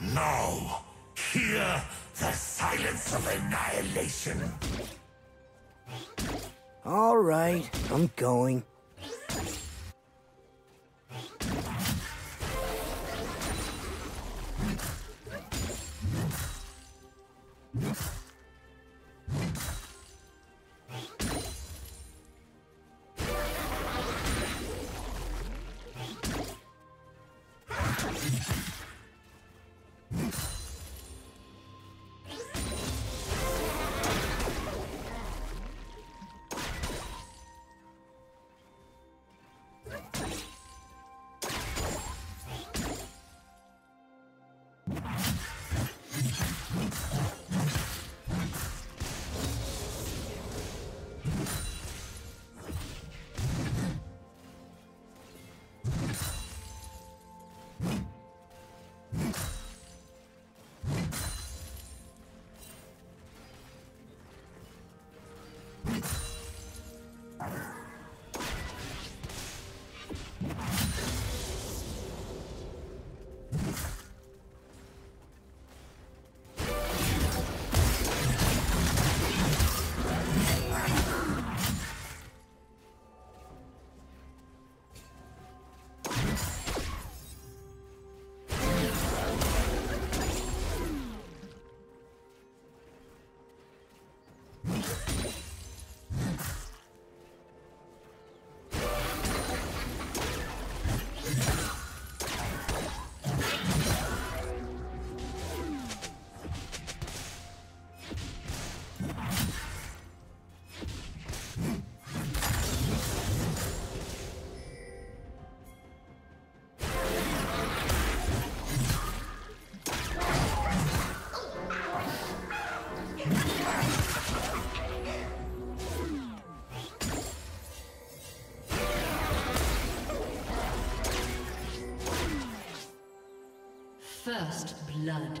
Now, hear the silence of annihilation. All right, I'm going. First blood.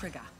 trigger.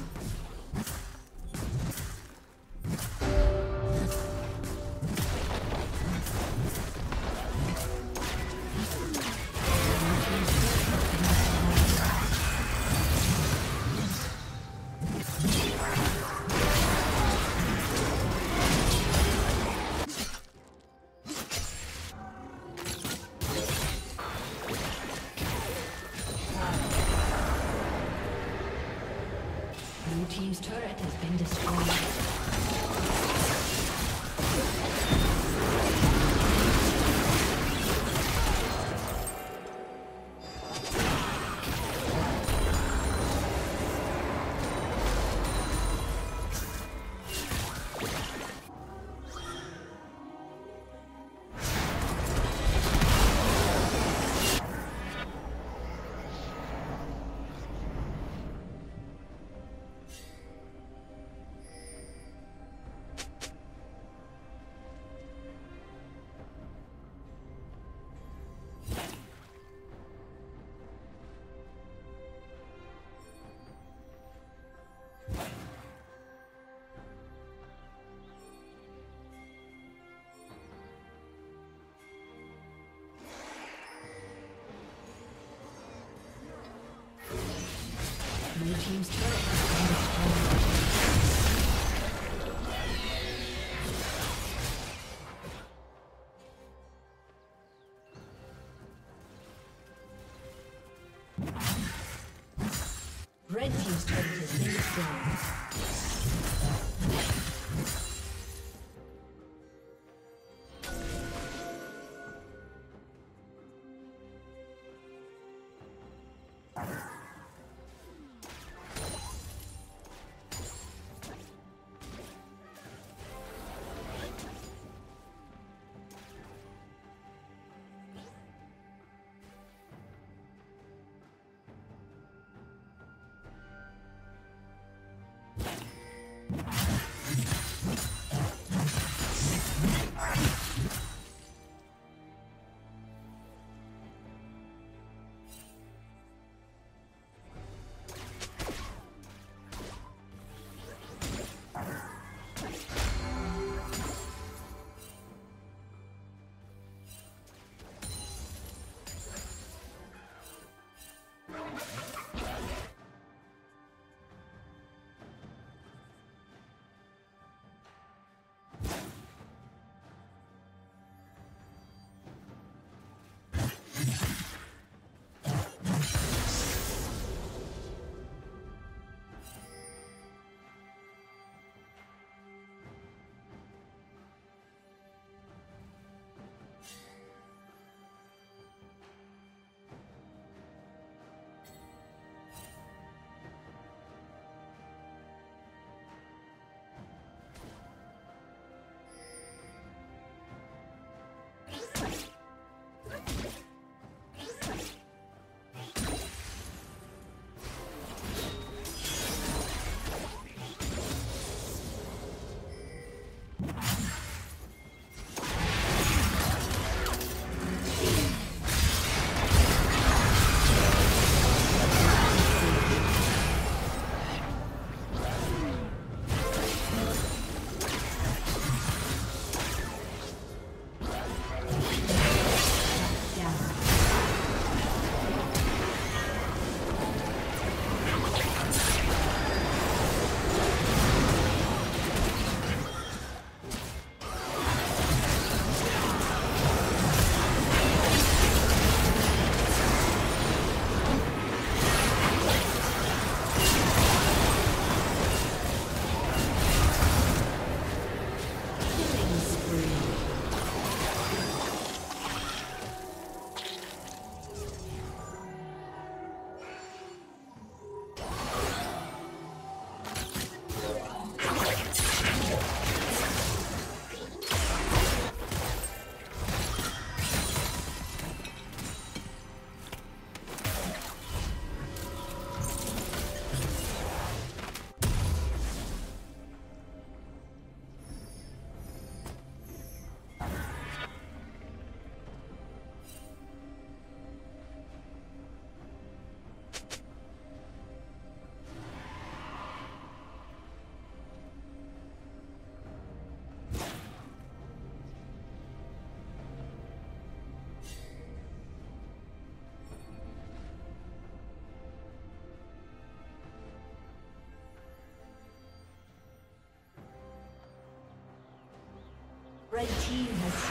Team has